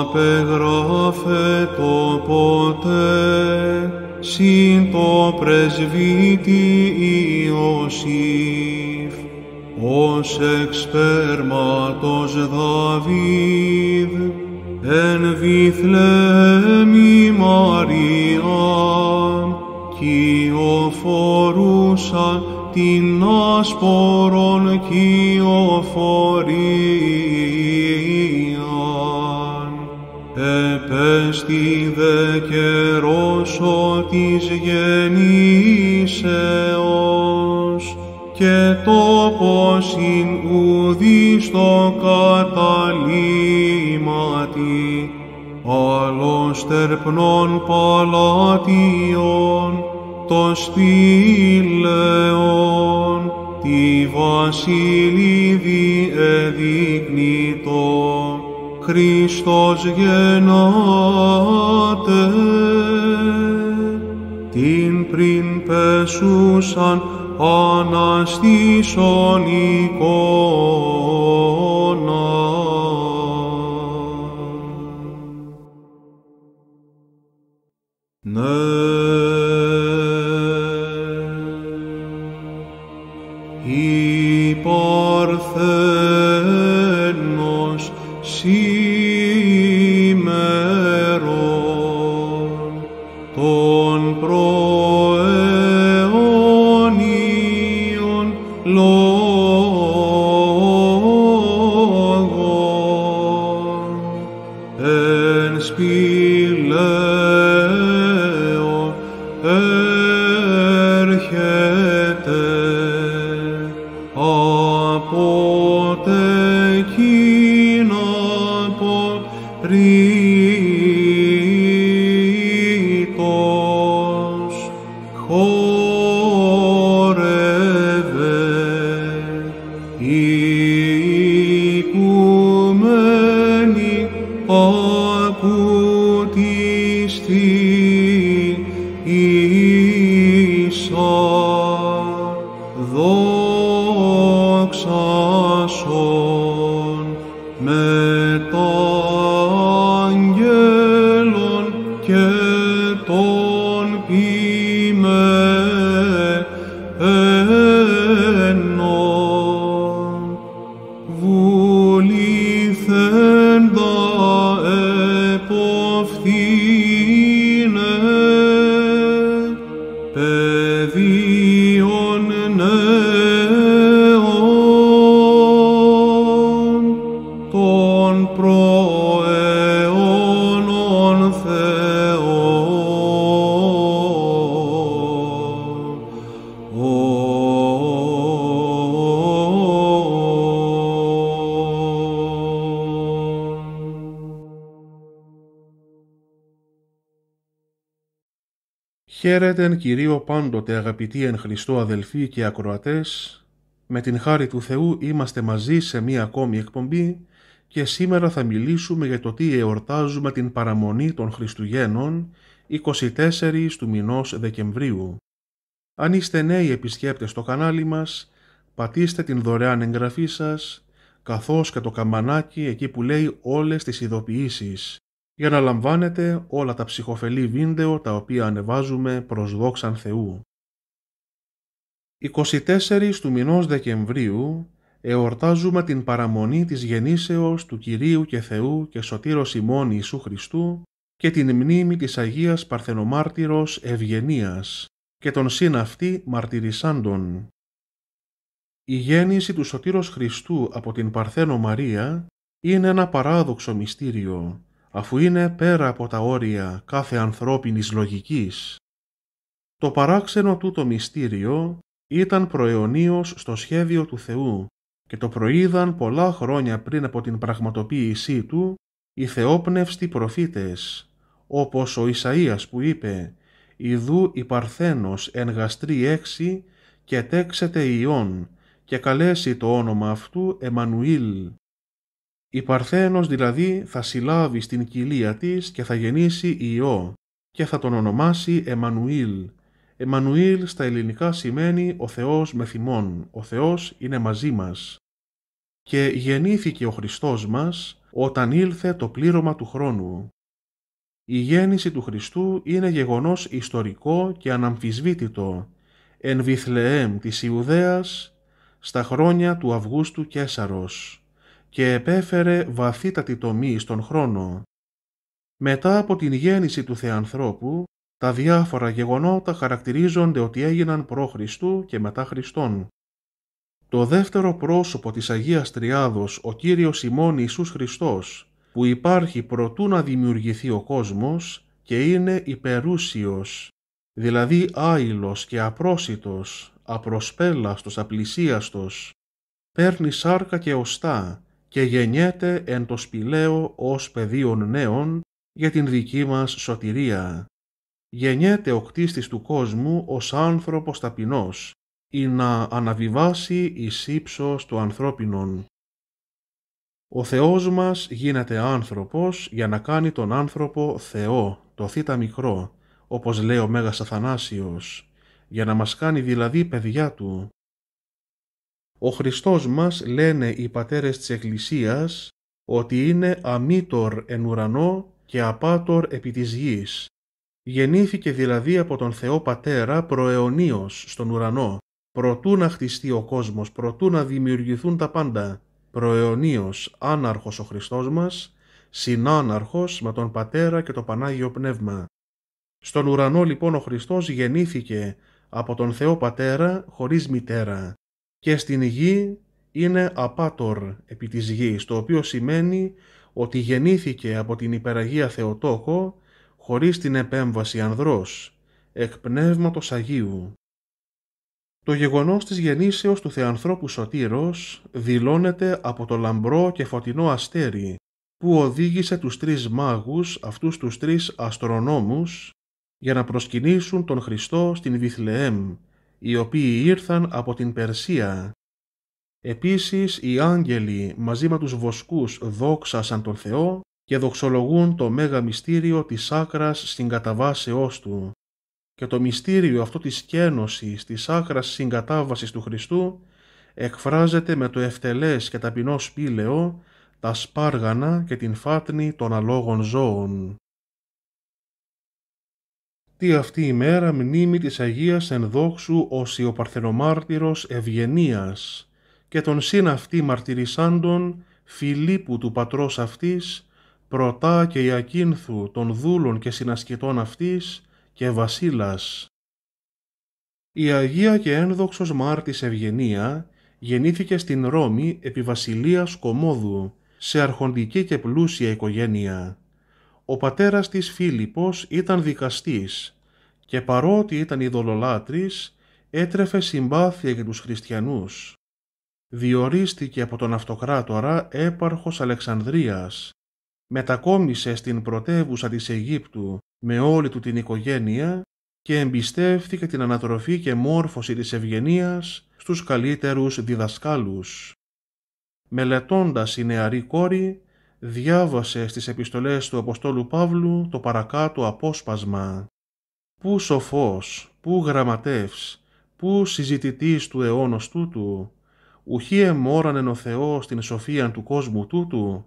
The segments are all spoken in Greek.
απεγράφετο ποτέ συν το πρεσβύτη Ιωσήφ. Ως εξπέρματος Δαβίδ εν Βιθλέμι Μαριάν κυοφορούσα την άσπορον κυοφορίαν επέστη δε καιρός της γεννήσεως και τόπος ειν ουδής στο καταλήμματι άλλος τερπνών παλάτιων το σπήλαιον τη βασιλίδη εδείκνητο Χριστός γεννάται την πριν πεσούσαν αναστήσον εικόνα. Εν δόξασον με των προαιώνων Θεών. Χαίρετεν Κυρίω πάντοτε αγαπητοί εν Χριστώ αδελφοί και ακροατές. Με την χάρη του Θεού είμαστε μαζί σε μία ακόμη εκπομπή και σήμερα θα μιλήσουμε για το τι εορτάζουμε την παραμονή των Χριστουγέννων 24 του μηνός Δεκεμβρίου. Αν είστε νέοι επισκέπτες στο κανάλι μας, πατήστε την δωρεάν εγγραφή σας, καθώς και το καμπανάκι εκεί που λέει όλες τις ειδοποιήσεις, για να λαμβάνετε όλα τα ψυχοφελή βίντεο τα οποία ανεβάζουμε προς δόξαν Θεού. 24 του μηνός Δεκεμβρίου εορτάζουμε την παραμονή της γεννήσεως του Κυρίου και Θεού και Σωτήρος ημών Ιησού Χριστού και την μνήμη της Αγίας Παρθενομάρτυρος Ευγενίας και των συν αυτή μαρτυρισάντων. Η γέννηση του Σωτήρος Χριστού από την Παρθένο Μαρία είναι ένα παράδοξο μυστήριο, αφού είναι πέρα από τα όρια κάθε ανθρώπινης λογικής. Το παράξενο τούτο μυστήριο ήταν προαιωνίως στο σχέδιο του Θεού και το προείδαν πολλά χρόνια πριν από την πραγματοποίησή του οι θεόπνευστοι προφήτες, όπως ο Ισαΐας που είπε «Ιδού η Παρθένος εν γαστρή έξι και τέξεται Υιόν και καλέσει το όνομα αυτού Εμμανουήλ». Η Παρθένος δηλαδή θα συλλάβει στην κοιλία της και θα γεννήσει Υιό και θα τον ονομάσει Εμμανουήλ. Εμμανουήλ στα ελληνικά σημαίνει «Ο Θεός με θυμών», «Ο Θεός είναι μαζί μας». Και γεννήθηκε ο Χριστός μας, όταν ήλθε το πλήρωμα του χρόνου. Η γέννηση του Χριστού είναι γεγονός ιστορικό και αναμφισβήτητο εν Βιθλεέμ της Ιουδαίας στα χρόνια του Αυγούστου Κέσαρος και επέφερε βαθύτατη τομή στον χρόνο. Μετά από την γέννηση του Θεανθρώπου, τα διάφορα γεγονότα χαρακτηρίζονται ότι έγιναν προ Χριστού και μετά Χριστόν. Το δεύτερο πρόσωπο της Αγίας Τριάδος, ο Κύριος ημών Ιησούς Χριστός, που υπάρχει προτού να δημιουργηθεί ο κόσμος και είναι υπερούσιος, δηλαδή άειλος και απρόσιτος, απροσπέλαστος, απλησίαστος, παίρνει σάρκα και οστά και γεννιέται εν το σπηλαίο ως πεδίων νέων για την δική μας σωτηρία. Γεννιέται ο κτίστης του κόσμου ως άνθρωπος ταπεινός ή να αναβιβάσει εις ύψος του ανθρώπινων. Ο Θεός μας γίνεται άνθρωπος για να κάνει τον άνθρωπο Θεό, το θήτα μικρό, όπως λέει ο Μέγας Αθανάσιος, για να μας κάνει δηλαδή παιδιά Του. Ο Χριστός μας λένε οι πατέρες της Εκκλησίας ότι είναι αμήτωρ εν ουρανό και απάτορ επί της γης. Γεννήθηκε δηλαδή από τον Θεό Πατέρα προαιωνίως στον ουρανό, προτού να χτιστεί ο κόσμος, προτού να δημιουργηθούν τα πάντα, προαιωνίως άναρχος ο Χριστός μας, συνάναρχος με τον Πατέρα και το Πανάγιο Πνεύμα. Στον ουρανό λοιπόν ο Χριστός γεννήθηκε από τον Θεό Πατέρα χωρίς μητέρα και στην γη είναι απάτορ επί της γης, το οποίο σημαίνει ότι γεννήθηκε από την υπεραγία Θεοτόκο χωρίς την επέμβαση ανδρός, εκ πνεύματος Αγίου. Το γεγονός της γεννήσεως του Θεανθρώπου Σωτήρος δηλώνεται από το λαμπρό και φωτεινό αστέρι που οδήγησε τους τρεις μάγους, αυτούς τους τρεις αστρονόμους, για να προσκυνήσουν τον Χριστό στην Βιθλεέμ, οι οποίοι ήρθαν από την Περσία. Επίσης οι άγγελοι μαζί με τους βοσκούς δόξασαν τον Θεό και δοξολογούν το μέγα μυστήριο της άκρας συγκαταβάσεώς Του. Και το μυστήριο αυτό της κένωσης της άκρας συγκατάβασης του Χριστού εκφράζεται με το ευτελές και ταπεινό σπήλαιο, τα σπάργανα και την φάτνη των αλόγων ζώων. Τι αυτή η μέρα μνήμη της Αγίας ενδόξου ως ο Παρθενομάρτυρος Ευγενίας και τον συν αυτή μαρτυρισάντων Φιλίππου του πατρός αυτής, Πρωτά και Ιακίνθου των δούλων και συνασκητών αυτής και Βασίλας. Η Αγία και ένδοξος Μάρτης Ευγενία γεννήθηκε στην Ρώμη επί βασιλείας Κομόδου, σε αρχοντική και πλούσια οικογένεια. Ο πατέρας της Φίλιππος ήταν δικαστής και παρότι ήταν ειδωλολάτρης έτρεφε συμπάθεια για τους χριστιανούς. Διορίστηκε από τον αυτοκράτορα έπαρχος Αλεξανδρίας. Μετακόμισε στην πρωτεύουσα της Αιγύπτου με όλη του την οικογένεια και εμπιστεύθηκε την ανατροφή και μόρφωση της ευγενίας στους καλύτερους διδασκάλους. Μελετώντας η νεαρή κόρη, διάβασε στις επιστολές του Αποστόλου Παύλου το παρακάτω απόσπασμα. «Πού σοφός, πού γραμματεύς, πού συζητητής του αιώνος τούτου, ουχή εμόρανεν ο Θεός την σοφίαν του κόσμου τούτου,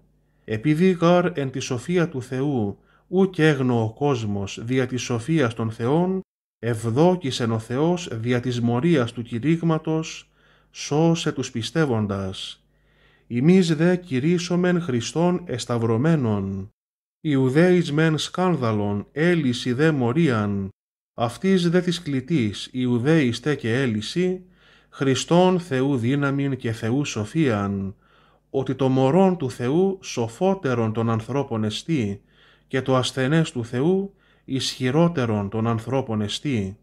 επειδή γαρ εν τη σοφία του Θεού ουκ έγνω ο κόσμος δια της σοφίας των Θεών, ευδόκησεν ο Θεός δια της μορίας του κηρύγματος, σώσε τους πιστεύοντας. Εμείς δε κηρύσσομεν Χριστόν εσταυρωμένων. Ιουδαίης μεν σκάνδαλον, έλυση δε μορίαν, αυτής δε της κλητής, Ιουδαίης τε και έλυση, Χριστόν Θεού δύναμην και Θεού σοφίαν, ότι το μωρόν του Θεού σοφότερον των ανθρώπων εστί και το ασθενές του Θεού ισχυρότερον των ανθρώπων εστί.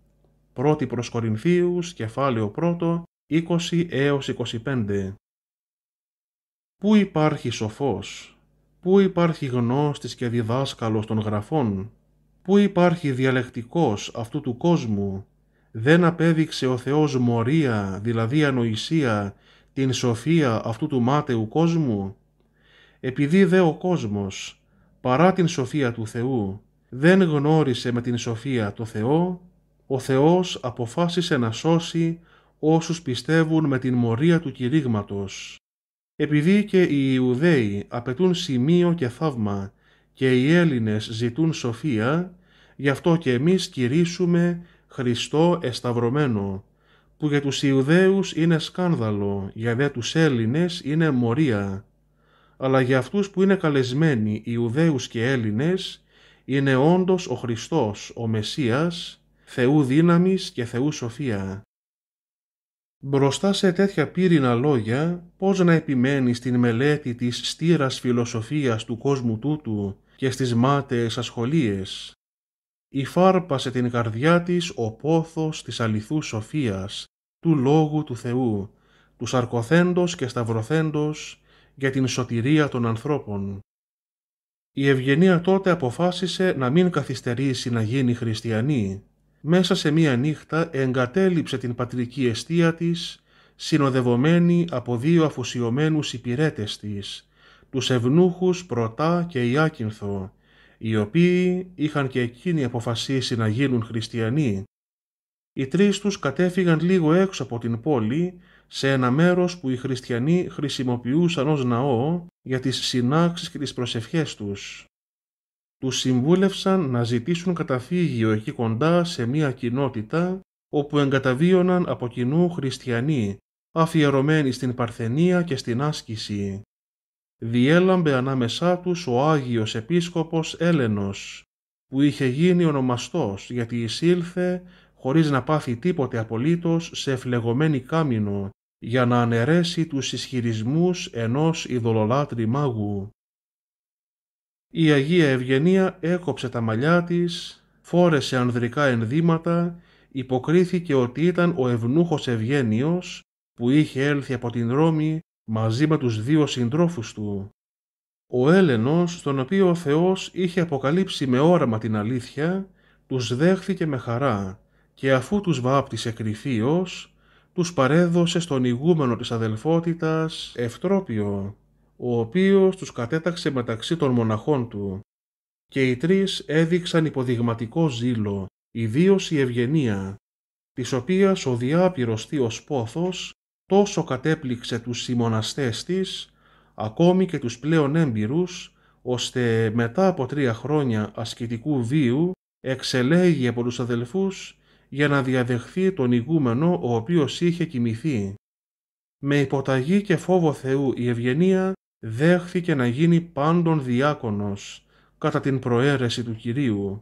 Πρώτη προς Κορινθίους, κεφάλαιο 1, 20 έως 25. Πού υπάρχει σοφός, πού υπάρχει γνώστης και διδάσκαλος των γραφών, πού υπάρχει διαλεκτικός αυτού του κόσμου, δεν απέδειξε ο Θεός μορία, δηλαδή ανοησία, την σοφία αυτού του μάταιου κόσμου; Επειδή δε ο κόσμος, παρά την σοφία του Θεού, δεν γνώρισε με την σοφία το Θεό, ο Θεός αποφάσισε να σώσει όσους πιστεύουν με την μορία του κηρύγματος. Επειδή και οι Ιουδαίοι απαιτούν σημείο και θαύμα και οι Έλληνες ζητούν σοφία, γι' αυτό και εμείς κηρύσουμε Χριστό εσταυρωμένο, που για τους Ιουδαίους είναι σκάνδαλο, για δε τους Έλληνες είναι μορία. Αλλά για αυτούς που είναι καλεσμένοι Ιουδαίους και Έλληνες, είναι όντως ο Χριστός, ο Μεσσίας, Θεού δύναμης και Θεού σοφία. Μπροστά σε τέτοια πύρινα λόγια, πώς να επιμένει στην μελέτη της στήρας φιλοσοφίας του κόσμου τούτου και στις μάταιες ασχολίες; Υφάρπασε την καρδιά της ο πόθος της αληθού σοφίας, του Λόγου του Θεού, του σαρκοθέντος και σταυρωθέντος για την σωτηρία των ανθρώπων. Η Ευγενία τότε αποφάσισε να μην καθυστερήσει να γίνει χριστιανή. Μέσα σε μία νύχτα εγκατέλειψε την πατρική αιστεία της, συνοδευομένη από δύο αφοσιωμένους υπηρέτες της, τους ευνούχους Πρωτά και Ιάκυνθο, οι οποίοι είχαν και εκείνοι αποφασίσει να γίνουν χριστιανοί. Οι τρεις τους κατέφυγαν λίγο έξω από την πόλη, σε ένα μέρος που οι χριστιανοί χρησιμοποιούσαν ως ναό για τις συνάξεις και τις προσευχές τους. Τους συμβούλευσαν να ζητήσουν καταφύγιο εκεί κοντά σε μια κοινότητα όπου εγκαταβίωναν από κοινού χριστιανοί, αφιερωμένοι στην παρθενία και στην άσκηση. Διέλαμπε ανάμεσά τους ο Άγιος Επίσκοπος Έλενος, που είχε γίνει ονομαστός γιατί εισήλθε χωρίς να πάθει τίποτε απολύτως σε εφλεγωμένη κάμινο για να αναιρέσει τους ισχυρισμούς ενός ειδωλολάτρη μάγου. Η Αγία Ευγενία έκοψε τα μαλλιά της, φόρεσε ανδρικά ενδύματα, υποκρίθηκε ότι ήταν ο ευνούχος Ευγένιος που είχε έλθει από την Ρώμη μαζί με τους δύο συντρόφους του. Ο Έλενος, στον οποίο ο Θεός είχε αποκαλύψει με όραμα την αλήθεια, τους δέχθηκε με χαρά και αφού τους βάπτισε κρυφίως, τους παρέδωσε στον ηγούμενο της αδελφότητας Ευτρόπιο, ο οποίος τους κατέταξε μεταξύ των μοναχών του. Και οι τρεις έδειξαν υποδειγματικό ζήλο, ιδίως η ευγενία, της οποίας ο διάπειρος θείος πόθος τόσο κατέπληξε τους συμμοναστές της, ακόμη και τους πλέον έμπειρους, ώστε μετά από τρία χρόνια ασκητικού βίου εξελέγει από τους αδελφούς για να διαδεχθεί τον ηγούμενο ο οποίος είχε κοιμηθεί. Με υποταγή και φόβο Θεού η Ευγενία δέχθηκε να γίνει πάντων διάκονος κατά την προαίρεση του Κυρίου.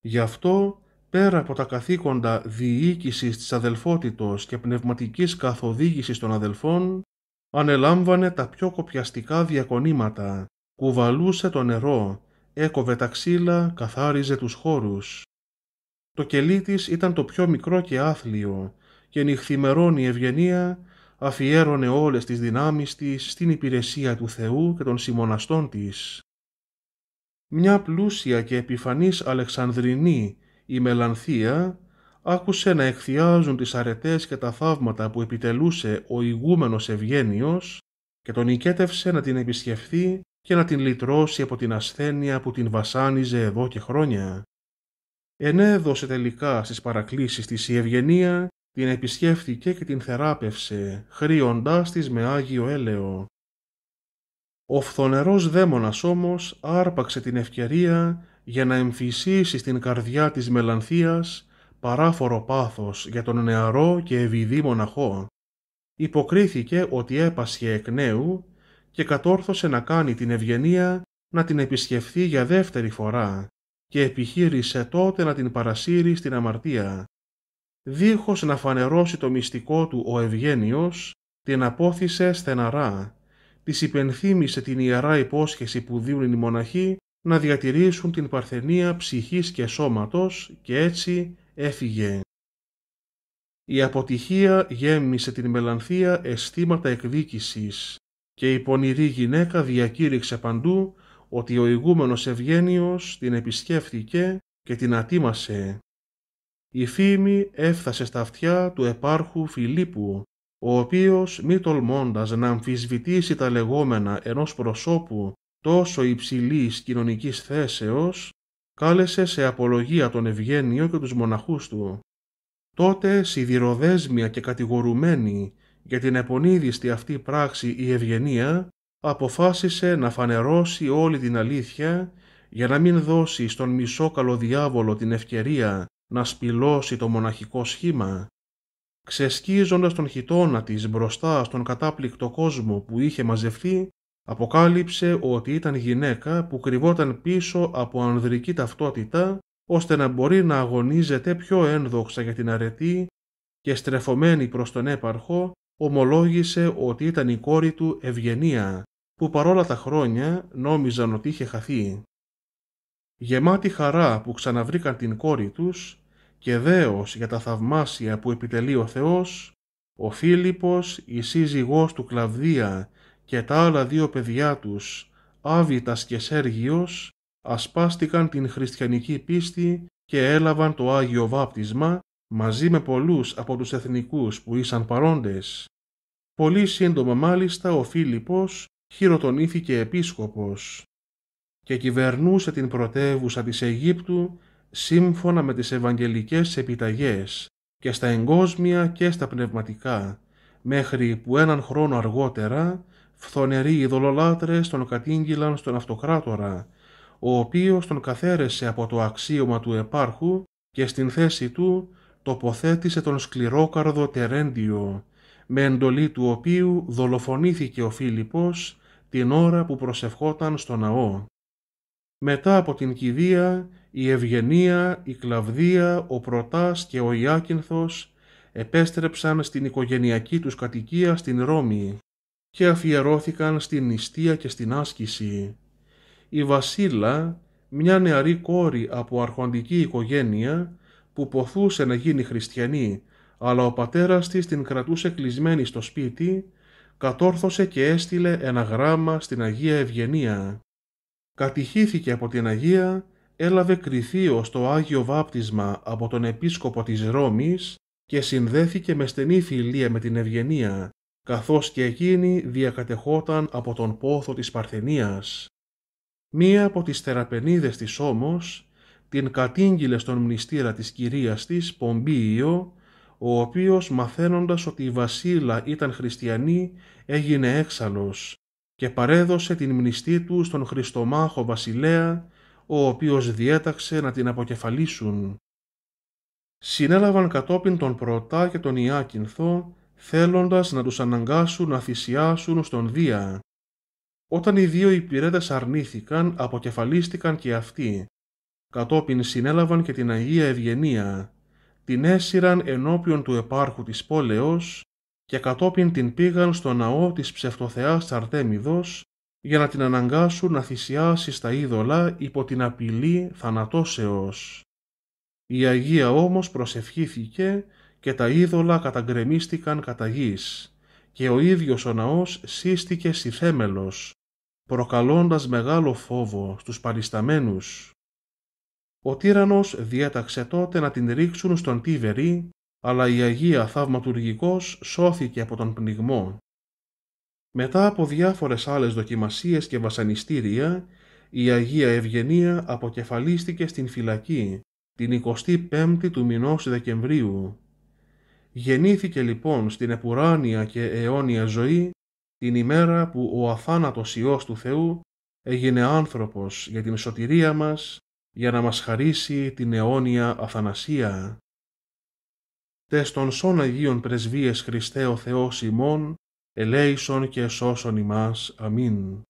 Γι' αυτό, πέρα από τα καθήκοντα διοίκησης της αδελφότητος και πνευματικής καθοδήγησης των αδελφών, ανελάμβανε τα πιο κοπιαστικά διακονήματα, κουβαλούσε το νερό, έκοβε τα ξύλα, καθάριζε τους χώρους. Το κελί της ήταν το πιο μικρό και άθλιο και νυχθημερών η ευγενία αφιέρωνε όλες τις δυνάμεις της στην υπηρεσία του Θεού και των συμμοναστών της. Μια πλούσια και επιφανής Αλεξανδρινή, η Μελανθία, άκουσε να εκθιάζουν τις αρετές και τα θαύματα που επιτελούσε ο ηγούμενος Ευγένιος και τον οικέτευσε να την επισκεφθεί και να την λυτρώσει από την ασθένεια που την βασάνιζε εδώ και χρόνια ενέδωσε τελικά στις παρακλήσεις της η Ευγενία, την επισκέφθηκε και την θεράπευσε, χρήοντάς της με Άγιο έλεο. Ο φθονερός δαίμονας όμως άρπαξε την ευκαιρία για να εμφυσίσει στην καρδιά της μελανθίας παράφορο πάθος για τον νεαρό και ευηδή μοναχό. Υποκρίθηκε ότι έπασχε εκ νέου και κατόρθωσε να κάνει την ευγενία να την επισκεφθεί για δεύτερη φορά και επιχείρησε τότε να την παρασύρει στην αμαρτία. Δίχως να φανερώσει το μυστικό του ο Ευγένιος, την απόθυσε στεναρά. Της υπενθύμησε την ιερά υπόσχεση που δίνουν οι μοναχοί να διατηρήσουν την παρθενία ψυχής και σώματος και έτσι έφυγε. Η αποτυχία γέμισε την μελανθία αισθήματα εκδίκησης και η πονηρή γυναίκα διακήρυξε παντού ότι ο ηγούμενος Ευγένιος την επισκέφθηκε και την ατίμασε. Η φήμη έφτασε στα αυτιά του επάρχου Φιλίππου, ο οποίος μη τολμώντας να αμφισβητήσει τα λεγόμενα ενός προσώπου τόσο υψηλής κοινωνικής θέσεως, κάλεσε σε απολογία τον Ευγένιο και τους μοναχούς του. Τότε σιδηροδέσμια και κατηγορουμένοι Για την επονίδιστη αυτή πράξη η Ευγενία αποφάσισε να φανερώσει όλη την αλήθεια για να μην δώσει στον μισόκαλο διάβολο την ευκαιρία να σπηλώσει το μοναχικό σχήμα. Ξεσκίζοντας τον χιτώνα της μπροστά στον κατάπληκτο κόσμο που είχε μαζευτεί, αποκάλυψε ότι ήταν γυναίκα που κρυβόταν πίσω από ανδρική ταυτότητα ώστε να μπορεί να αγωνίζεται πιο ένδοξα για την αρετή και στρεφωμένη προς τον έπαρχο ομολόγησε ότι ήταν η κόρη του Ευγενία που παρόλα τα χρόνια νόμιζαν ότι είχε χαθεί. Γεμάτη χαρά που ξαναβρήκαν την κόρη τους και δέος για τα θαυμάσια που επιτελεί ο Θεός, ο Φίλιππος, η σύζυγός του Κλαβδία και τα άλλα δύο παιδιά τους, Άβιτας και Σέργιος, ασπάστηκαν την χριστιανική πίστη και έλαβαν το Άγιο Βάπτισμα μαζί με πολλούς από τους εθνικούς που ήσαν παρόντες. Πολύ σύντομα μάλιστα ο Φίλιππος χειροτονήθηκε επίσκοπος και κυβερνούσε την πρωτεύουσα της Αιγύπτου σύμφωνα με τις Ευαγγελικές επιταγές και στα εγκόσμια και στα πνευματικά, μέχρι που έναν χρόνο αργότερα φθονεροί ειδωλολάτρες τον κατήγγυλαν στον αυτοκράτορα, ο οποίος τον καθαίρεσε από το αξίωμα του επάρχου και στην θέση του τοποθέτησε τον σκληρόκαρδο Τερέντιο, με εντολή του οποίου δολοφονήθηκε ο Φίλιππος την ώρα που προσευχόταν στο ναό. Μετά από την κηδεία, η Ευγενία, η Κλαβδία, ο Πρωτάς και ο Ιάκυνθος επέστρεψαν στην οικογενειακή τους κατοικία στην Ρώμη και αφιερώθηκαν στην νηστεία και στην άσκηση. Η Βασίλα, μια νεαρή κόρη από αρχοντική οικογένεια που ποθούσε να γίνει χριστιανή, αλλά ο πατέρας της την κρατούσε κλεισμένη στο σπίτι, κατόρθωσε και έστειλε ένα γράμμα στην Αγία Ευγενία. Κατηχήθηκε από την Αγία, έλαβε κρυθείο στο Άγιο Βάπτισμα από τον Επίσκοπο της Ρώμης και συνδέθηκε με στενή φιλία με την Ευγενία, καθώς και εκείνη διακατεχόταν από τον πόθο της Παρθενίας. Μία από τις θεραπενίδες της όμως την κατήγγειλε στον μνηστήρα της κυρίας της Πομπίιο, ο οποίος μαθαίνοντας ότι η Βασίλα ήταν χριστιανή έγινε έξαλλος και παρέδωσε την μνηστή του στον Χριστομάχο Βασιλέα, ο οποίος διέταξε να την αποκεφαλίσουν. Συνέλαβαν κατόπιν τον Πρωτά και τον Ιάκυνθο, θέλοντας να τους αναγκάσουν να θυσιάσουν στον Δία. Όταν οι δύο υπηρέτες αρνήθηκαν, αποκεφαλίστηκαν και αυτοί. Κατόπιν συνέλαβαν και την Αγία Ευγενία, την έσυραν ενώπιον του επάρχου της πόλεως και κατόπιν την πήγαν στο ναό της ψευτοθεάς Αρτέμιδος για να την αναγκάσουν να θυσιάσει στα είδωλα υπό την απειλή θανατώσεως. Η Αγία όμως προσευχήθηκε και τα είδωλα καταγκρεμίστηκαν κατά γης και ο ίδιος ο ναός σύστηκε θέμελος, προκαλώντας μεγάλο φόβο στους παρισταμένους. Ο τύρανος διέταξε τότε να την ρίξουν στον Τίβερη, αλλά η Αγία Θαυματουργικός σώθηκε από τον πνιγμό. Μετά από διάφορες άλλες δοκιμασίες και βασανιστήρια, η Αγία Ευγενία αποκεφαλίστηκε στην φυλακή την 25η του μηνός Δεκεμβρίου. Γεννήθηκε λοιπόν στην επουράνια και αιώνια ζωή την ημέρα που ο αθάνατος Υιός του Θεού έγινε άνθρωπος για την σωτηρία μας, για να μας χαρίσει την αιώνια αθανασία. Τες των σών Αγίων Πρεσβείες Χριστέ ο Θεός ημών, ελέησον και σώσον ημάς. Αμήν.